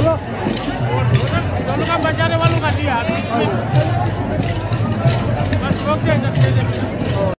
Dulu kan bacanya walu kasihan.